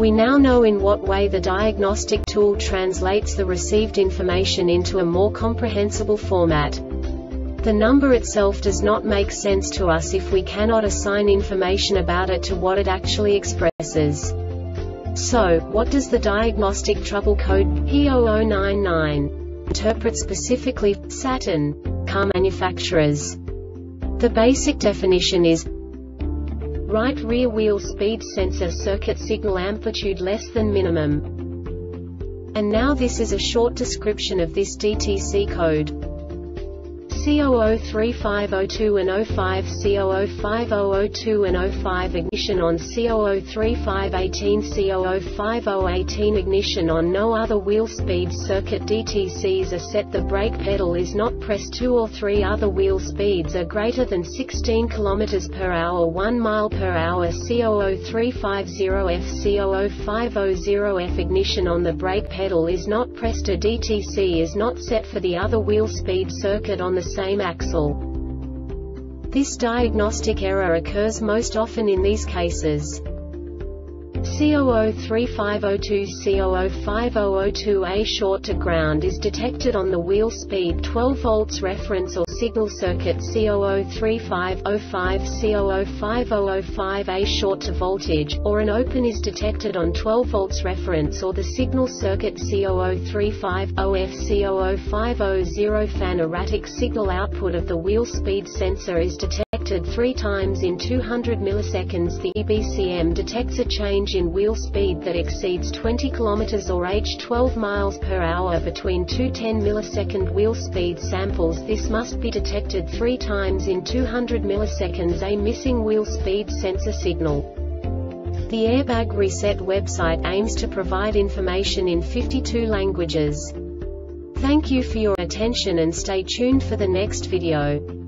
We now know in what way the diagnostic tool translates the received information into a more comprehensible format. The number itself does not make sense to us if we cannot assign information about it to what it actually expresses. So, what does the diagnostic trouble code P0099 interpret specifically Saturn car manufacturers? The basic definition is right rear wheel speed sensor circuit signal amplitude less than minimum. And now this is a short description of this DTC code. C003502 and 05 C005002 and 05 ignition on C003518 C005018 ignition on no other wheel speed circuit DTCs are set. The brake pedal is not pressed. 2 or 3 other wheel speeds are greater than 16 km per hour 1 mile per hour. C00350F C00500F ignition on the brake pedal is not pressed. A DTC is not set for the other wheel speed circuit on the same axle. This diagnostic error occurs most often in these cases. C003502 C005002 A short to ground is detected on the wheel speed 12 volts reference or signal circuit C003505 C005005 A short to voltage, or an open is detected on 12 volts reference or the signal circuit C0035 OF C00500 fan erratic signal output of the wheel speed sensor is detected detected 3 times in 200 milliseconds the EBCM detects a change in wheel speed that exceeds 20 km or h 12 miles per hour between two 10 millisecond wheel speed samples this must be detected 3 times in 200 milliseconds a missing wheel speed sensor signal. The Airbag Reset website aims to provide information in 52 languages. Thank you for your attention and stay tuned for the next video.